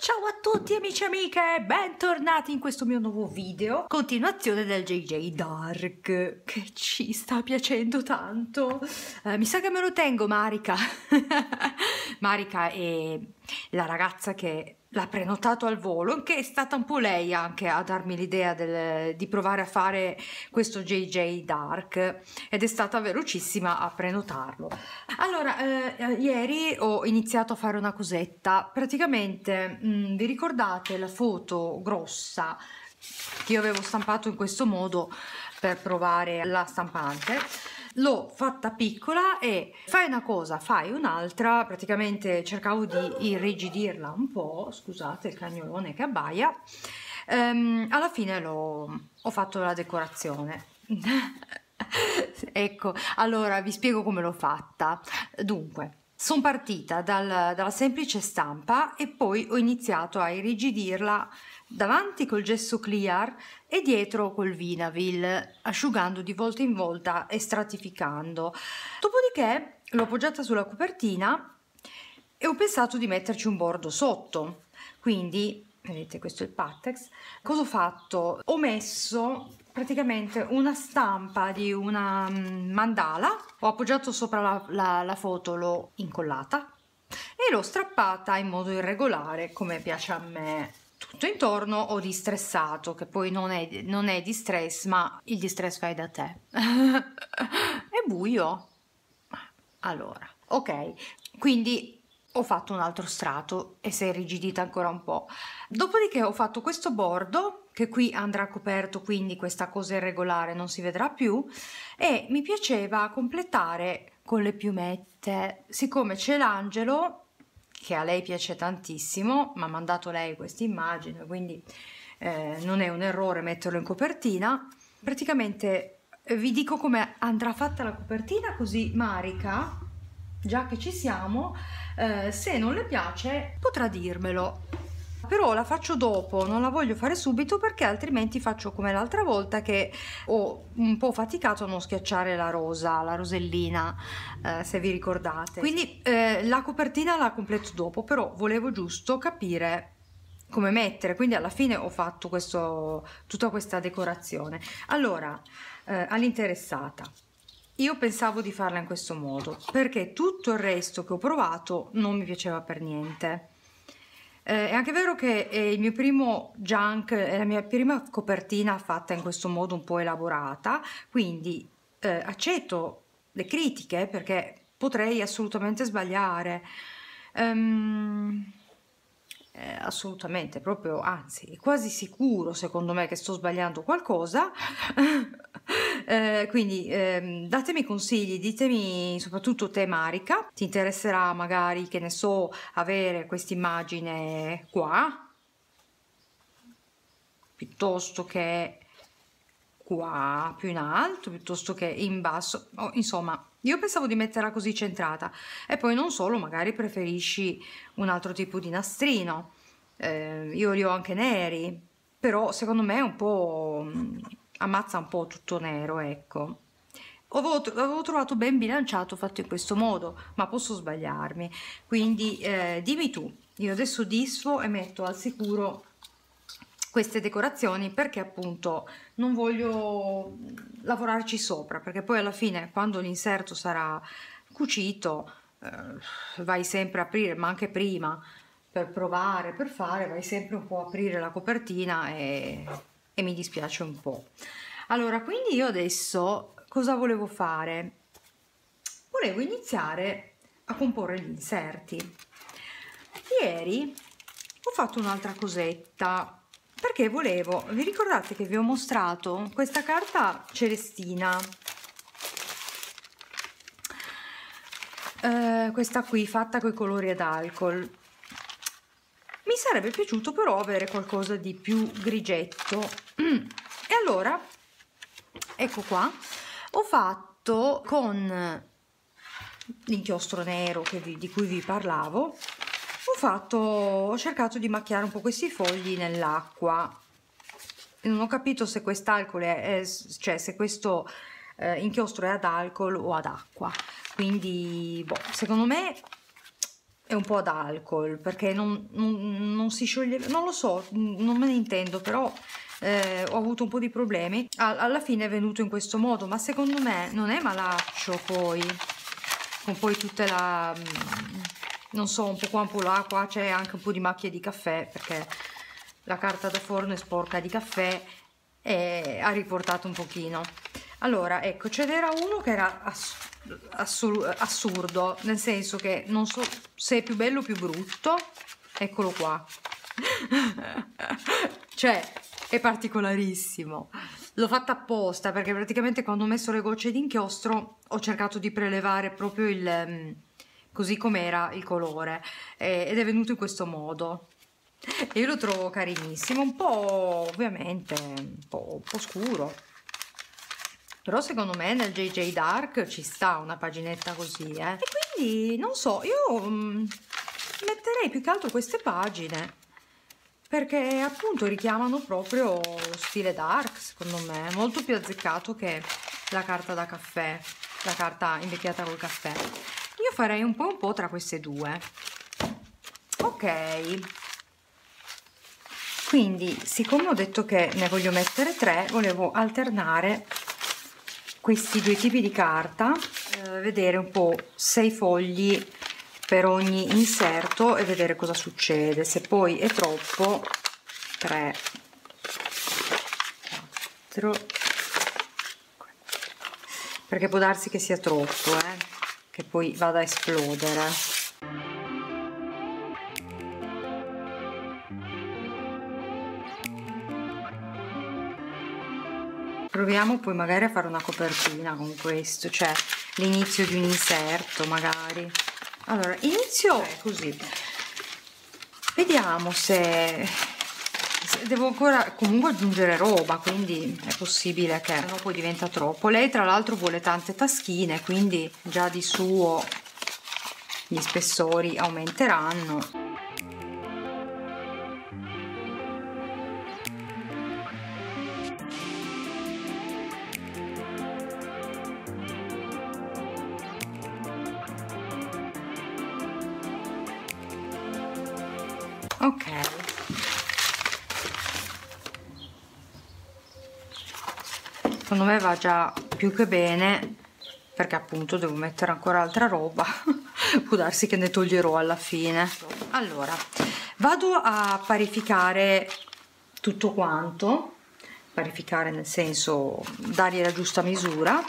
Ciao a tutti amici e amiche, bentornati in questo mio nuovo video, continuazione del JJ Dark, che ci sta piacendo tanto. Eh, mi sa che me lo tengo Marika. Marika è la ragazza che l'ha prenotato al volo, che è stata un po' lei anche a darmi l'idea di provare a fare questo JJ Dark ed è stata velocissima a prenotarlo. Allora, eh, ieri ho iniziato a fare una cosetta, praticamente mh, mm, vi ricordate la foto grossa che io avevo stampato in questo modo per provare la stampante? L'ho fatta piccola e fai una cosa, fai un'altra, praticamente cercavo di irrigidirla un po', scusate il cagnolone che abbaia, ehm, alla fine ho fatto la decorazione. ecco, allora vi spiego come l'ho fatta. Dunque, sono partita dal, dalla semplice stampa e poi ho iniziato a irrigidirla davanti col gesso clear e dietro col Vinavil, asciugando di volta in volta e stratificando. Dopodiché l'ho appoggiata sulla copertina e ho pensato di metterci un bordo sotto. Quindi, vedete, questo è il Pattex. Cosa ho fatto? Ho messo praticamente una stampa di una mm, mandala, ho appoggiato sopra la, la, la foto, l'ho incollata e l'ho strappata in modo irregolare come piace a me tutto intorno ho distressato, che poi non è, non è distress, ma il distress fai da te. è buio. Allora, ok, quindi ho fatto un altro strato e si è irrigidita ancora un po'. Dopodiché ho fatto questo bordo, che qui andrà coperto, quindi questa cosa irregolare non si vedrà più, e mi piaceva completare con le piumette. Siccome c'è l'angelo, che a lei piace tantissimo, mi ha mandato lei questa immagine, quindi eh, non è un errore metterlo in copertina. Praticamente eh, vi dico come andrà fatta la copertina, così Marica, già che ci siamo, eh, se non le piace potrà dirmelo però la faccio dopo, non la voglio fare subito perché altrimenti faccio come l'altra volta che ho un po' faticato a non schiacciare la rosa, la rosellina, eh, se vi ricordate. Quindi eh, la copertina la completo dopo, però volevo giusto capire come mettere, quindi alla fine ho fatto questo, tutta questa decorazione. Allora, eh, all'interessata, io pensavo di farla in questo modo perché tutto il resto che ho provato non mi piaceva per niente eh, è anche vero che è il mio primo junk, è la mia prima copertina fatta in questo modo un po' elaborata, quindi eh, accetto le critiche perché potrei assolutamente sbagliare. Um, eh, assolutamente, proprio, anzi, quasi sicuro secondo me che sto sbagliando qualcosa. eh, quindi eh, datemi consigli, ditemi soprattutto te Marica, ti interesserà magari, che ne so, avere questa immagine qua, piuttosto che qua più in alto, piuttosto che in basso, oh, insomma io pensavo di metterla così centrata e poi non solo, magari preferisci un altro tipo di nastrino. Eh, io li ho anche neri, però secondo me un po' mm, ammazza un po' tutto nero, ecco. Avevo, avevo, trovato ben bilanciato fatto in questo modo, ma posso sbagliarmi. Quindi eh, dimmi tu, io adesso disfo e metto al sicuro queste decorazioni perché appunto non voglio lavorarci sopra perché poi alla fine quando l'inserto sarà cucito eh, vai sempre a aprire ma anche prima per provare per fare vai sempre un po' a aprire la copertina e, e mi dispiace un po' allora quindi io adesso cosa volevo fare? Volevo iniziare a comporre gli inserti. Ieri ho fatto un'altra cosetta perché volevo, vi ricordate che vi ho mostrato questa carta celestina? Eh, questa qui fatta con i colori ad alcol. Mi sarebbe piaciuto però avere qualcosa di più grigetto. E allora ecco qua ho fatto con l'inchiostro nero vi, di cui vi parlavo fatto, ho cercato di macchiare un po' questi fogli nell'acqua. Non ho capito se quest'alcol è, cioè se questo eh, inchiostro è ad alcol o ad acqua. Quindi, boh, secondo me e un po' ad alcol perché non, non, non si scioglie, non lo so, non me ne intendo, però eh, ho avuto un po' di problemi. alla fine è venuto in questo modo, ma secondo me non è malaccio poi, con poi tutta la, mm, non so, un po' qua, un po' là, qua c'è anche un po' di macchie di caffè perché la carta da forno è sporca di caffè e ha riportato un pochino. Allora, ecco, ce n'era uno che era ass assurdo, nel senso che non so se è più bello o più brutto. Eccolo qua. cioè, è particolarissimo. L'ho fatta apposta perché praticamente quando ho messo le gocce d'inchiostro ho cercato di prelevare proprio il mm, così com'era il colore ed è venuto in questo modo. E io lo trovo carinissimo, un po' ovviamente un po', un po scuro. Però secondo me nel JJ Dark ci sta una paginetta così, eh. E quindi non so, io um, metterei più che altro queste pagine perché appunto richiamano proprio lo stile dark secondo me molto più azzeccato che la carta da caffè la carta invecchiata col caffè io farei un po' un po' tra queste due. Ok. Quindi siccome ho detto che ne voglio mettere tre volevo alternare questi due tipi di carta eh, vedere un po' sei fogli per ogni inserto e vedere cosa succede. Se poi è troppo 3 4 perché può darsi che sia troppo eh? Che poi vada a esplodere. Proviamo poi magari a fare una copertina con questo cioè l'inizio di un inserto magari. Allora inizio così. Vediamo se devo ancora comunque aggiungere roba quindi è possibile che no poi diventa troppo. Lei tra l'altro vuole tante taschine quindi già di suo gli spessori aumenteranno secondo me va già più che bene perché appunto devo mettere ancora altra roba. Può darsi che ne toglierò alla fine. Allora vado a parificare tutto quanto. Parificare nel senso dargli la giusta misura.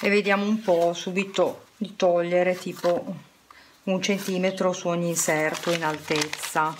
E vediamo un po' subito di togliere tipo un centimetro su ogni inserto in altezza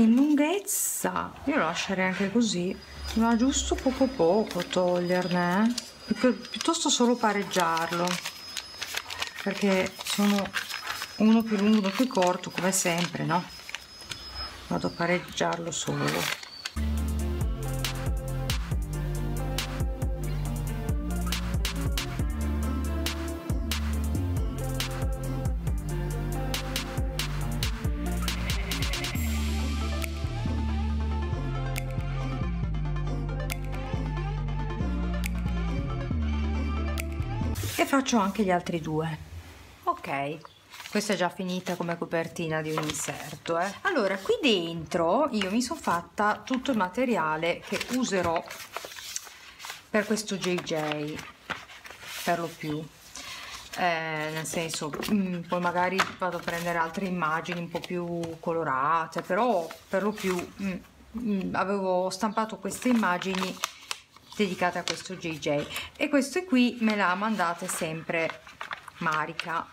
in lunghezza. Io lo lascerei anche così. Ma giusto poco poco toglierne eh. Piuttosto solo pareggiarlo. Perché sono uno più lungo uno più corto come sempre no? Vado a pareggiarlo solo faccio anche gli altri due. Ok. Questa è già finita come copertina di un inserto eh. allora qui dentro io mi sono fatta tutto il materiale che userò per questo JJ per lo più. Eh, nel senso mh, mm, poi magari vado a prendere altre immagini un po' più colorate però per lo più mh, mm, mh, mm, avevo stampato queste immagini dedicate a questo JJ e queste qui me la mandate sempre Marica.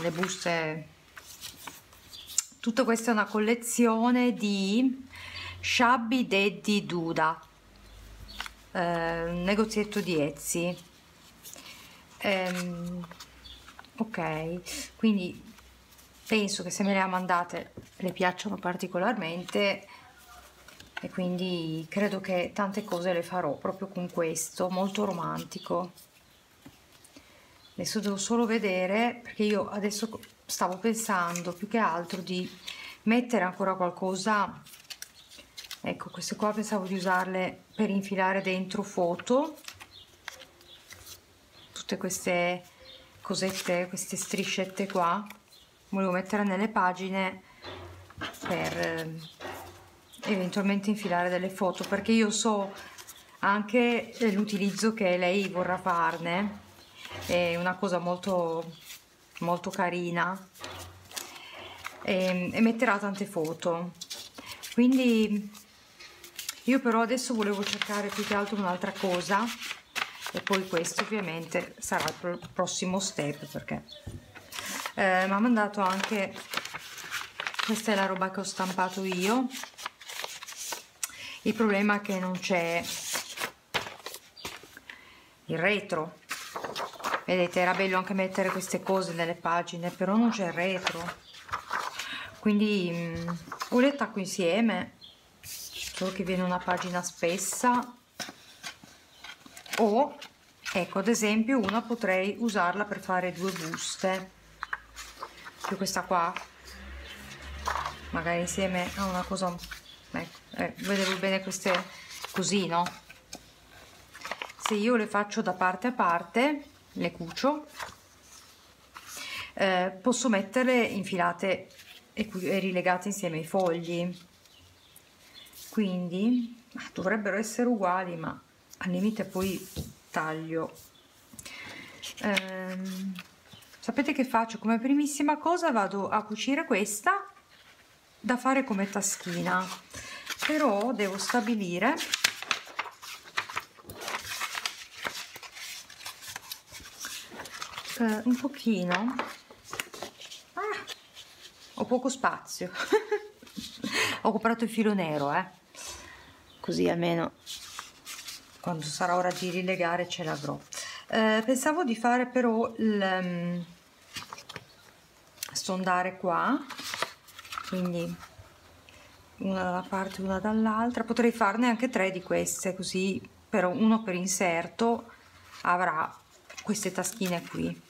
Le buste. Tutta questa è una collezione di Shabby Daddy Duda. Eh, negozietto di Etsy. Ehm, ok quindi penso che se me le ha mandate le piacciono particolarmente e quindi credo che tante cose le farò proprio con questo, molto romantico. Adesso devo solo vedere, perché io adesso stavo pensando più che altro di mettere ancora qualcosa. Ecco queste qua pensavo di usarle per infilare dentro foto. Tutte queste cosette queste striscette qua. Volevo mettere nelle pagine per eventualmente infilare delle foto perché io so anche l'utilizzo che lei vorrà farne. È una cosa molto molto carina. E, e metterà tante foto. Quindi io però adesso volevo cercare più che altro un'altra cosa e poi questo ovviamente sarà il prossimo step perché eh, mi ha mandato anche questa è la roba che ho stampato io il problema è che non c'è il retro. Vedete era bello anche mettere queste cose nelle pagine però non c'è il retro. Quindi mh, mm, o le attacco insieme solo che viene una pagina spessa. O ecco ad esempio una potrei usarla per fare due buste. Più questa qua. Magari insieme a una cosa eh, vedevo bene queste così no? Se io le faccio da parte a parte le cucio eh, posso metterle infilate e, e rilegate insieme ai fogli. Quindi dovrebbero essere uguali ma al limite poi taglio. Ehm, sapete che faccio? Come primissima cosa vado a cucire questa da fare come taschina però devo stabilire eh, un pochino ah, ho poco spazio. Ho comprato il filo nero eh. Così almeno quando sarà ora di rilegare ce l'avrò. Eh, pensavo di fare però il um, stondare qua quindi una dalla parte una dall'altra. Potrei farne anche tre di queste così però uno per inserto avrà queste taschine qui.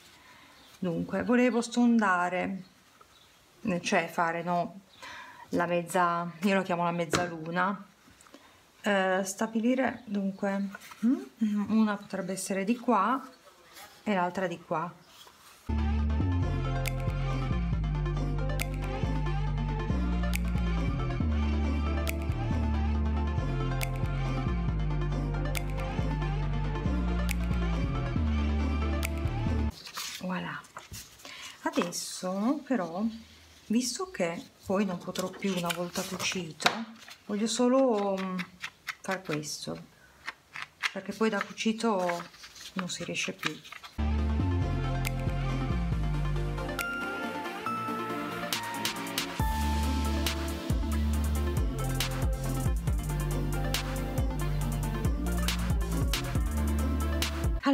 Dunque volevo stondare cioè fare no la mezza io lo chiamo la mezzaluna eh, stabilire dunque mm, una potrebbe essere di qua e l'altra di qua adesso però visto che poi non potrò più una volta cucito voglio solo mm, fare questo. Perché poi da cucito non si riesce più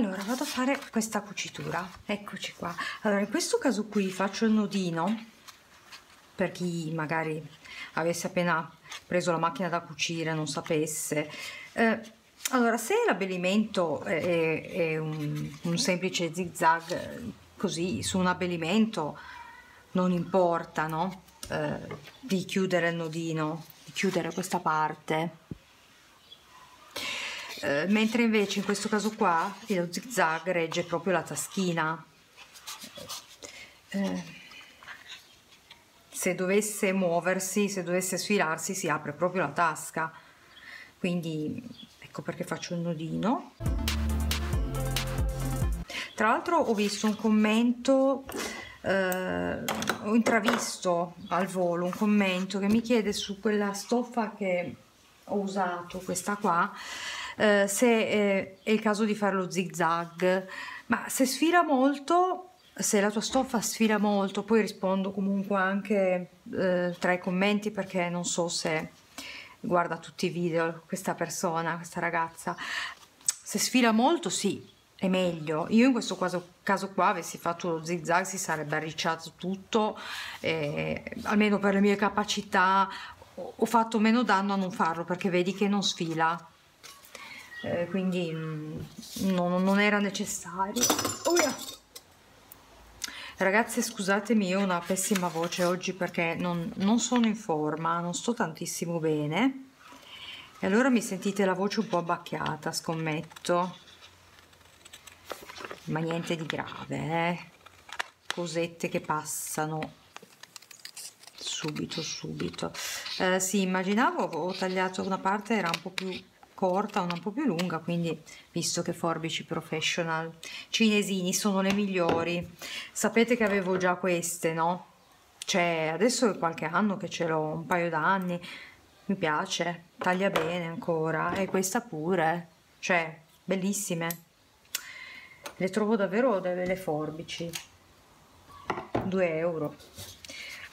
allora vado a fare questa cucitura. Eccoci qua. Allora in questo caso qui faccio il nodino. Per chi magari avesse appena preso la macchina da cucire non sapesse. Eh, allora se l'abbellimento è, è un, un, semplice zig zag così su un abbellimento non importa no? eh, di chiudere il nodino di chiudere questa parte eh, mentre invece in questo caso qua lo zig zag regge proprio la taschina eh, se dovesse muoversi, se dovesse sfilarsi, si apre proprio la tasca. Quindi ecco perché faccio il nodino. Tra l'altro ho visto un commento, eh, ho intravisto al volo un commento che mi chiede su quella stoffa che ho usato, questa qua, eh, se eh, è il caso di fare lo zig zag, ma se sfila molto se la tua stoffa sfila molto, poi rispondo comunque anche eh, tra i commenti perché non so se guarda tutti i video questa persona, questa ragazza. Se sfila molto, sì, è meglio. Io in questo caso, caso qua avessi fatto lo zig zag si sarebbe arricciato tutto, eh, almeno per le mie capacità ho fatto meno danno a non farlo perché vedi che non sfila eh, quindi mm, non, non, era necessario. Oh ragazze scusatemi io ho una pessima voce oggi perché non, non sono in forma non sto tantissimo bene. E allora mi sentite la voce un po' abbacchiata scommetto. Ma niente di grave eh? cosette che passano subito subito. Eh, sì immaginavo ho tagliato una parte era un po' più corta una un po' più lunga quindi visto che forbici professional. Cinesini sono le migliori. Sapete che avevo già queste no? Cioè adesso è qualche anno che ce l'ho un paio d'anni. Mi piace taglia bene ancora. E questa pure cioè bellissime. Le trovo davvero delle forbici. 2 euro.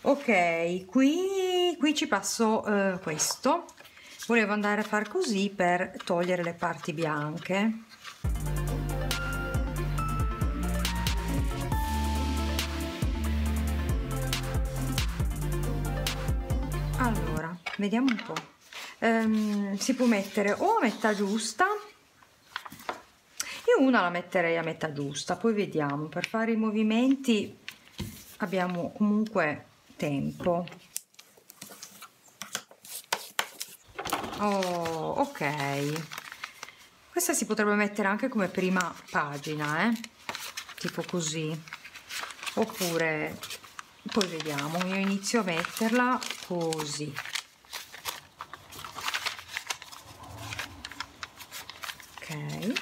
Ok qui, qui ci passo eh, questo volevo andare a far così per togliere le parti bianche. Allora vediamo un po' um, si può mettere o a metà giusta io una la metterei a metà giusta poi vediamo. Per fare i movimenti abbiamo comunque tempo oh ok. Questa si potrebbe mettere anche come prima pagina eh? tipo così. Oppure poi vediamo io inizio a metterla così. Ok.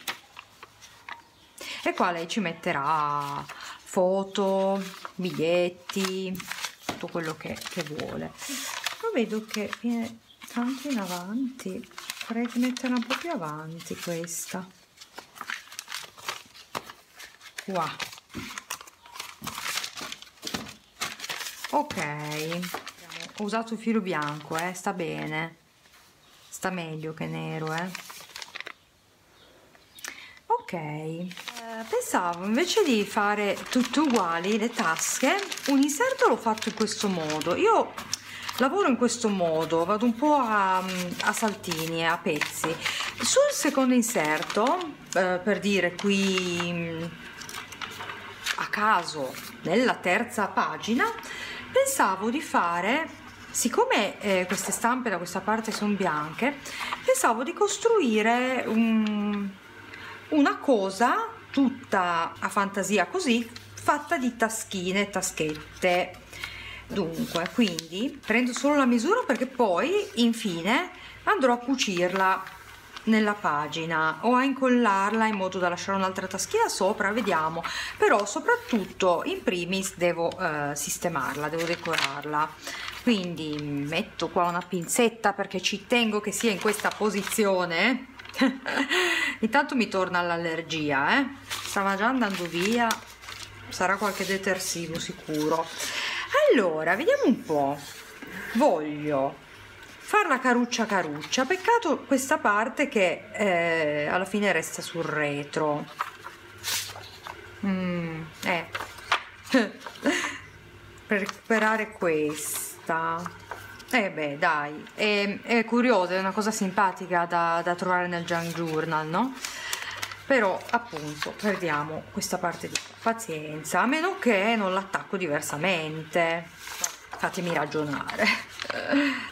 E qua lei ci metterà foto biglietti tutto quello che, che vuole. Ma vedo che viene tanto in avanti. Vorrei metterla un po' più avanti questa. Qua. Ok. Ho usato il filo bianco eh, sta bene. Sta meglio che nero eh. Ok. Eh, pensavo invece di fare tutte uguali le tasche un inserto l'ho fatto in questo modo. Io lavoro in questo modo vado un po' a, a saltini a pezzi. Sul secondo inserto eh, per dire qui a caso nella terza pagina pensavo di fare siccome eh, queste stampe da questa parte sono bianche pensavo di costruire un, una cosa tutta a fantasia così fatta di taschine taschette dunque quindi prendo solo la misura perché poi infine andrò a cucirla nella pagina o a incollarla in modo da lasciare un'altra taschina sopra vediamo. Però soprattutto in primis devo eh, sistemarla devo decorarla. Quindi metto qua una pinzetta perché ci tengo che sia in questa posizione. Intanto mi torna l'allergia eh? stava già andando via. Sarà qualche detersivo sicuro allora vediamo un po' voglio farla caruccia caruccia. Peccato questa parte che eh, alla fine resta sul retro. Mm, eh. per recuperare questa. Eh beh, dai, è, è curiosa, è una cosa simpatica da, da trovare nel junk journal, no? Però, appunto, perdiamo questa parte di pazienza, a meno che non l'attacco diversamente. Fatemi ragionare.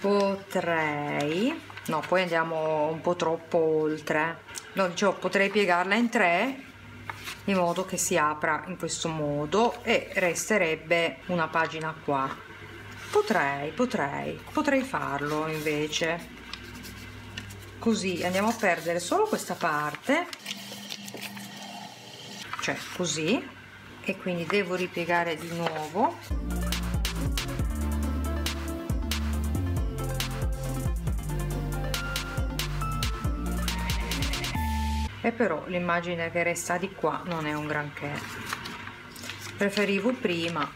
Potrei... No, poi andiamo un po' troppo oltre. No, dicevo, potrei piegarla in tre in modo che si apra in questo modo e resterebbe una pagina qua potrei potrei potrei farlo invece così andiamo a perdere solo questa parte cioè così e quindi devo ripiegare di nuovo. E però l'immagine che resta di qua non è un granché. Preferivo prima.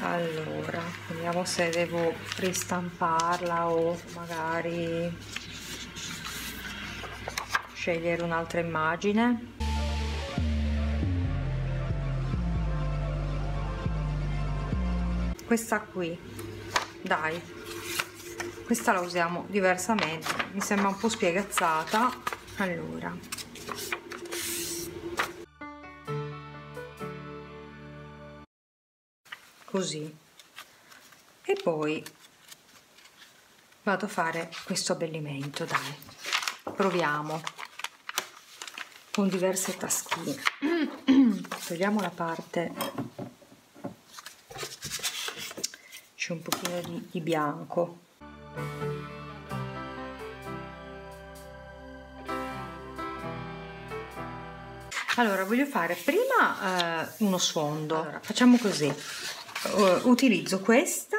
Allora vediamo se devo ristamparla o magari scegliere un'altra immagine questa qui. Dai. Questa la usiamo diversamente. Mi sembra un po' spiegazzata. Allora. Così. E poi vado a fare questo abbellimento dai. Proviamo. Con diverse taschine. Togliamo la parte c'è un pochino di, di bianco. Allora voglio fare prima eh, uno sfondo. Allora, facciamo così. Uh, utilizzo questa.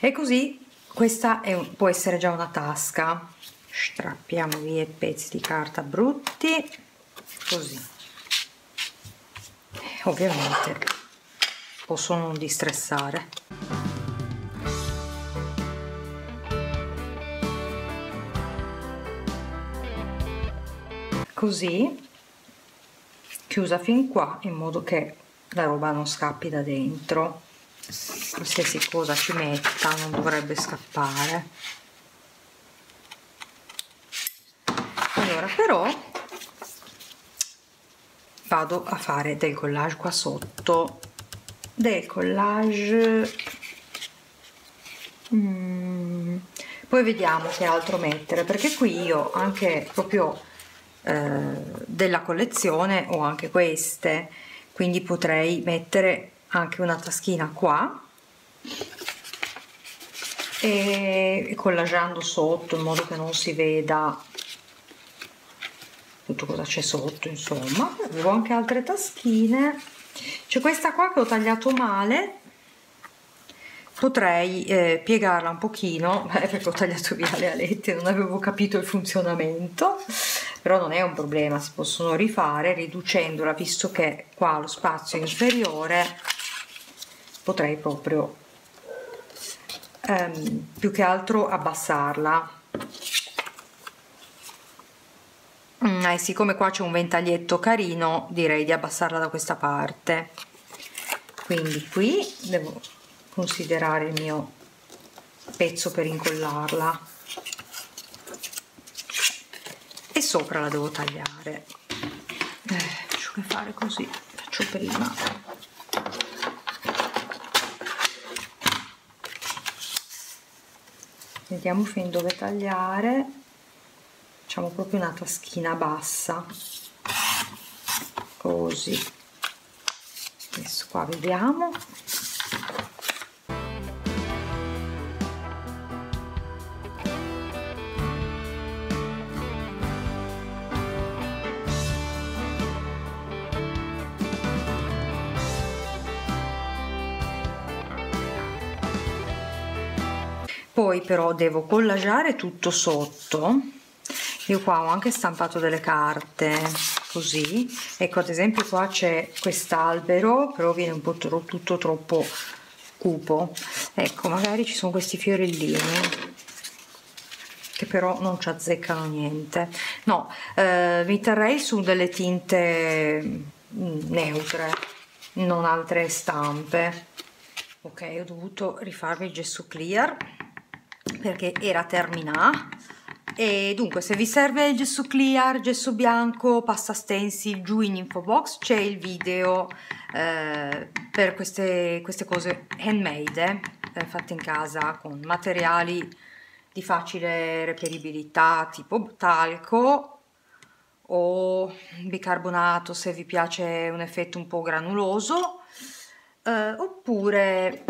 E così questa un, può essere già una tasca. Strappiamo via i pezzi di carta brutti. Così ovviamente posso non distressare. Così chiusa fin qua in modo che la roba non scappi da dentro. Qualsiasi cosa ci metta non dovrebbe scappare. Allora però vado a fare del collage qua sotto. Del collage. Mm. poi vediamo che altro mettere perché qui io anche proprio eh, della collezione ho anche queste quindi potrei mettere anche una taschina qua. E collaggiando sotto in modo che non si veda tutto cosa c'è sotto insomma. Avevo anche altre taschine. C'è questa qua che ho tagliato male. Potrei eh, piegarla un pochino eh, perché ho tagliato via le alette non avevo capito il funzionamento. Però non è un problema si possono rifare riducendola visto che qua lo spazio è inferiore potrei proprio ehm, più che altro abbassarla mm, eh, siccome qua c'è un ventaglietto carino direi di abbassarla da questa parte. Quindi qui devo considerare il mio pezzo per incollarla. E sopra la devo tagliare. Eh, faccio che fare così faccio prima. Vediamo fin dove tagliare facciamo proprio una taschina bassa. Così. Adesso qua vediamo. Poi però devo collaggiare tutto sotto io qua ho anche stampato delle carte così. Ecco ad esempio qua c'è quest'albero però viene un po' tro tutto troppo cupo. Ecco magari ci sono questi fiorellini che però non ci azzeccano niente. No eh, mi terrei su delle tinte mm, neutre non altre stampe. Ok ho dovuto rifarmi il gesso clear perché era terminato e dunque se vi serve il gesso clear, gesso bianco, pasta stencil giù in info box c'è il video eh, per queste, queste, cose handmade eh, fatte in casa con materiali di facile reperibilità tipo talco o bicarbonato se vi piace un effetto un po' granuloso eh, oppure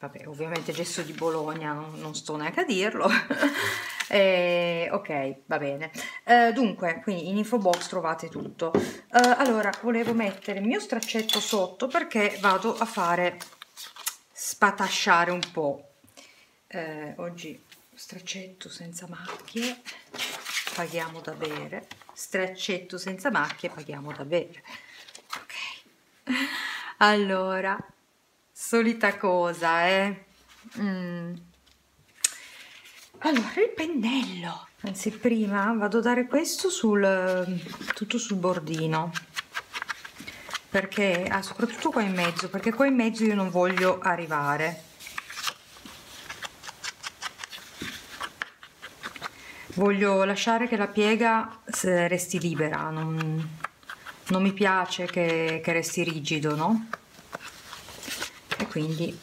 vabbè ovviamente gesso di Bologna non, non sto neanche a dirlo. Eh, ok va bene. Eh, dunque quindi in info box trovate tutto. Eh, allora volevo mettere il mio straccetto sotto perché vado a fare spatasciare un po' eh, oggi straccetto senza macchie paghiamo da bere. Straccetto senza macchie paghiamo da bere. Ok. Allora solita cosa, eh. Mm. Allora, il pennello. Anzi, prima vado a dare questo sul, tutto sul bordino. perché ah, soprattutto qua in mezzo perché qua in mezzo io non voglio arrivare voglio lasciare che la piega resti libera non, non mi piace che, che resti rigido no quindi.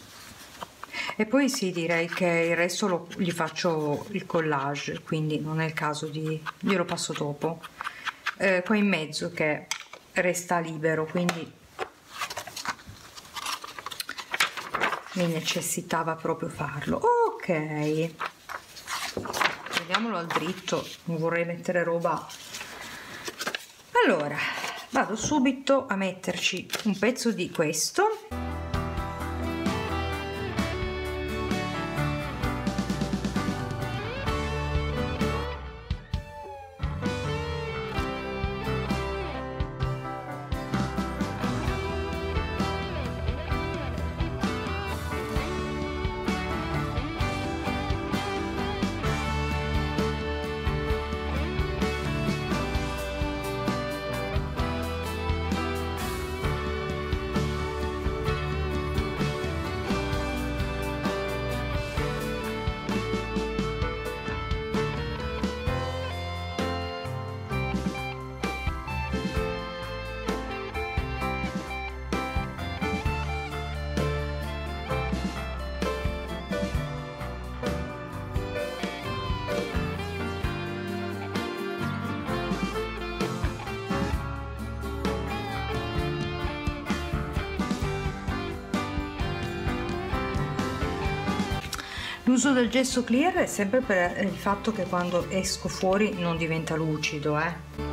E poi sì direi che il resto lo, gli faccio il collage quindi non è il caso di glielo passo dopo. Eh, qua in mezzo che resta libero quindi mi necessitava proprio farlo. Ok. Vediamolo al dritto non vorrei mettere roba. Allora vado subito a metterci un pezzo di questo L'uso del gesso clear è sempre per il fatto che quando esco fuori non diventa lucido, eh.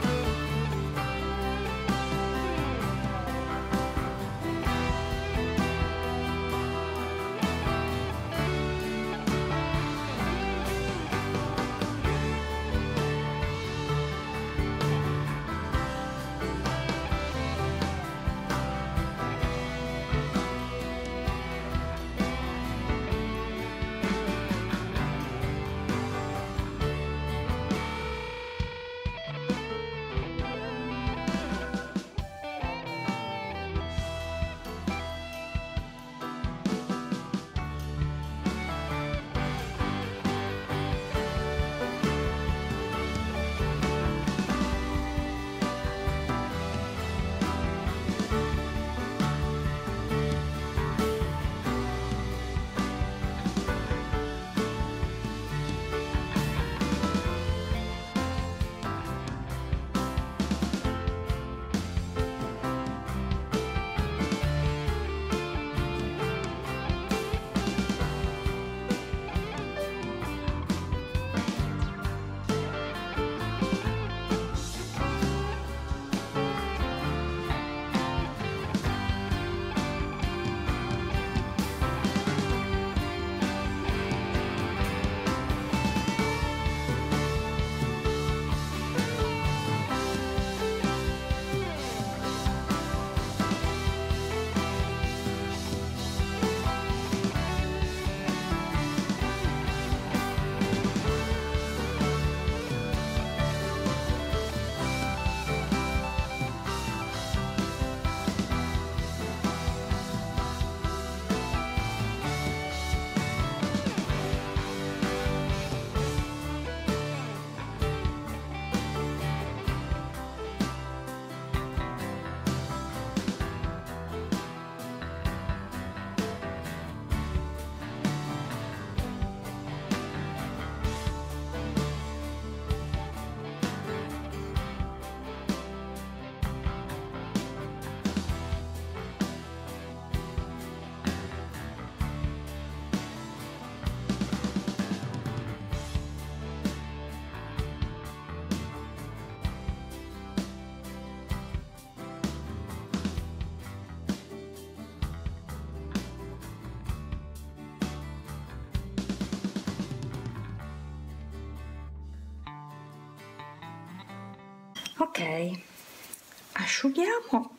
Asciughiamo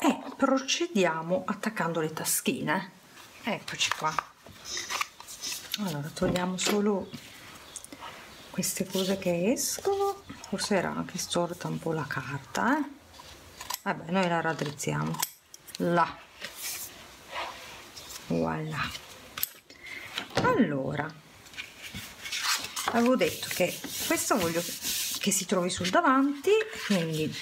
e procediamo attaccando le taschine. Eccoci qua. Allora togliamo solo queste cose che escono. Forse era anche storta un po' la carta eh? vabbè noi la raddrizziamo. Là. Voilà. Allora avevo detto che questo voglio che si trovi sul davanti quindi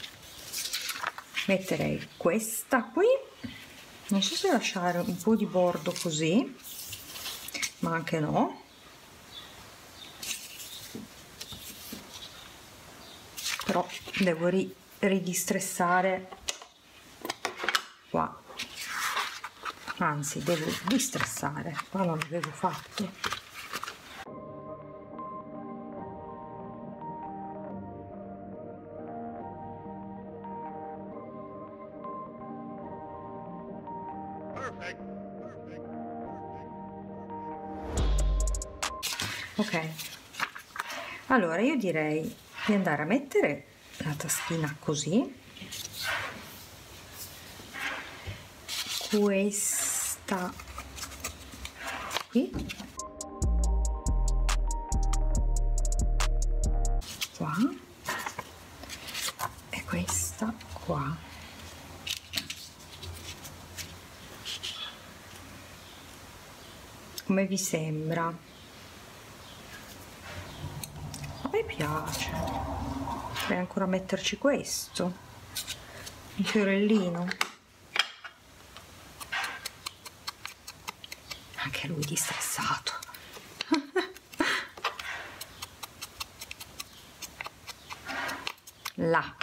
metterei questa qui. Non so se lasciare un po' di bordo così ma anche no. Però devo ri ridistressare qua. Anzi devo distressare. Qua non l'avevo fatto allora io direi di andare a mettere la taschina così. Questa qui. Qua. E questa qua. Come vi sembra a me piace. Potrei ancora metterci questo. Un fiorellino. Anche lui distressato. Là.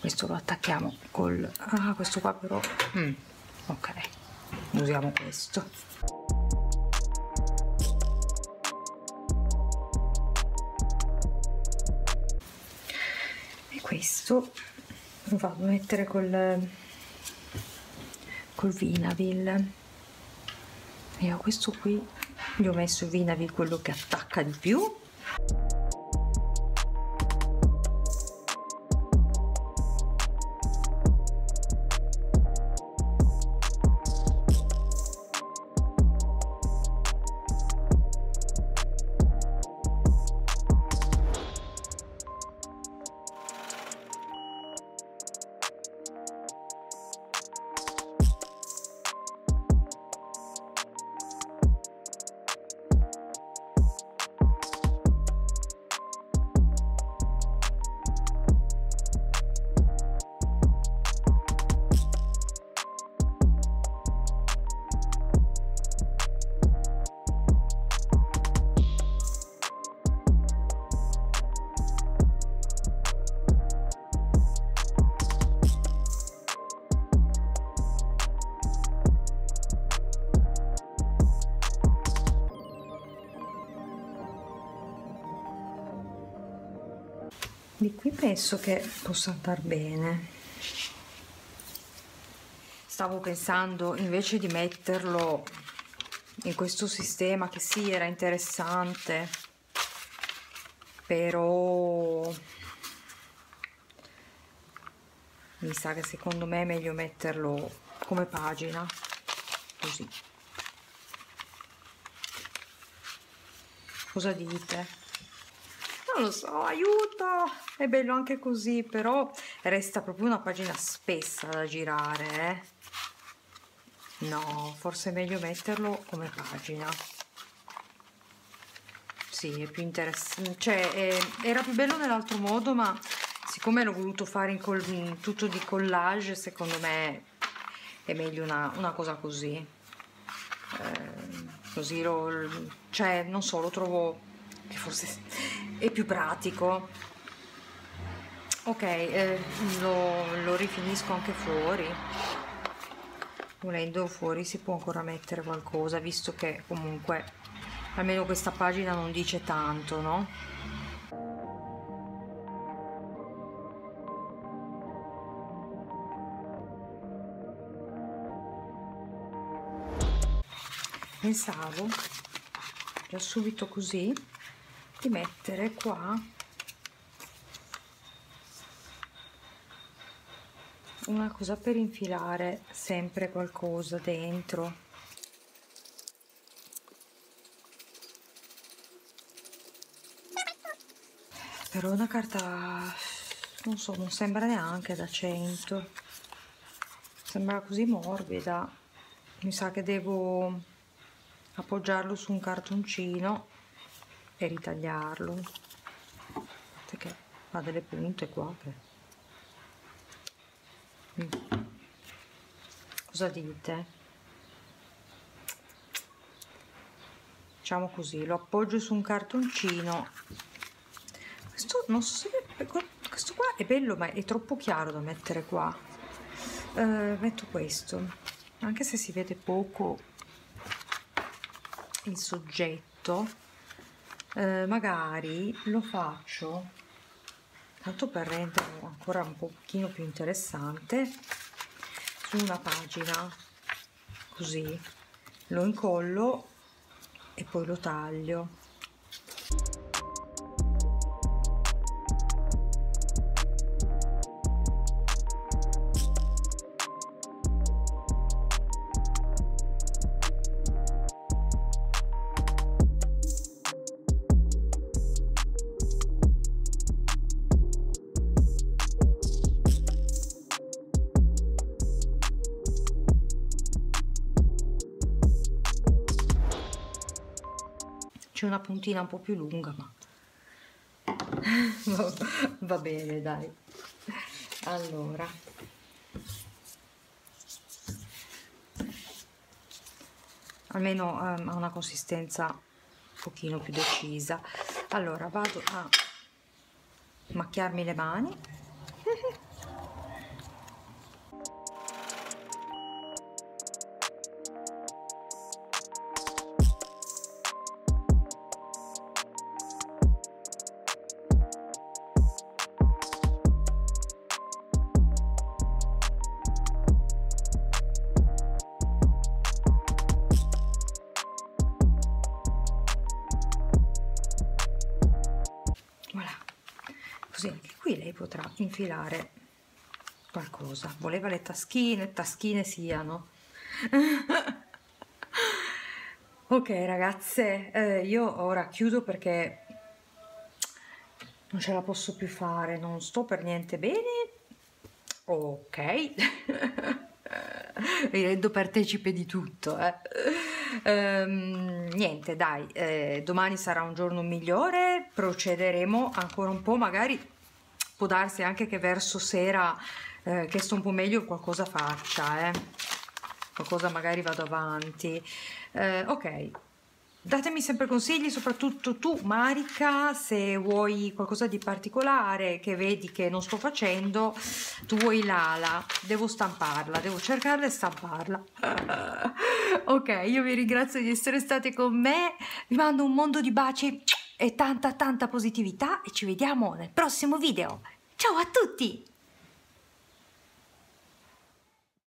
Questo lo attacchiamo col ah questo qua però. Mm, ok. Usiamo questo questo. Lo vado a mettere col col Vinavil. E a questo qui gli ho messo il Vinavil quello che attacca di più penso che possa andare bene stavo pensando invece di metterlo in questo sistema che sì era interessante però mi sa che secondo me è meglio metterlo come pagina così cosa dite? Non lo so, aiuto! È bello anche così, però resta proprio una pagina spessa da girare, eh? No, forse è meglio metterlo come pagina. Sì, è più interessante. Cioè, è, era più bello nell'altro modo, ma siccome l'ho voluto fare in, col, tutto di collage, secondo me è meglio una, una cosa così. Eh, così lo... cioè, non so, lo trovo che forse è più pratico. Ok eh, lo, lo rifinisco anche fuori. Volendo fuori si può ancora mettere qualcosa visto che comunque almeno questa pagina non dice tanto no? Pensavo già subito così di mettere qua. Una cosa per infilare sempre qualcosa dentro. Però una carta non so non sembra neanche da 100 sembra così morbida. Mi sa che devo appoggiarlo su un cartoncino e ritagliarlo perché ha delle punte qua che... mm. cosa dite? facciamo così lo appoggio su un cartoncino questo non so se questo qua è bello ma è troppo chiaro da mettere qua uh, metto questo anche se si vede poco il soggetto uh, magari lo faccio tanto per renderlo ancora un pochino più interessante su una pagina così. Lo incollo e poi lo taglio c'è una puntina un po' più lunga ma va bene dai. Allora. Almeno um, ha una consistenza un pochino più decisa. Allora vado a macchiarmi le mani così. Anche qui lei potrà infilare qualcosa. Voleva le taschine taschine siano. Ok ragazze eh, io ora chiudo perché non ce la posso più fare. Non sto per niente bene. Ok. Mi rendo partecipe di tutto eh. ehm, niente dai eh, domani sarà un giorno migliore. Procederemo ancora un po' magari può darsi anche che verso sera eh, che sto un po' meglio qualcosa faccia eh. qualcosa magari vado avanti. Eh, ok. Datemi sempre consigli soprattutto tu Marica se vuoi qualcosa di particolare che vedi che non sto facendo tu vuoi l'ala. Devo stamparla devo cercarla e stamparla. Ok io vi ringrazio di essere state con me. Vi mando un mondo di baci e tanta tanta positività e ci vediamo nel prossimo video. Ciao a tutti!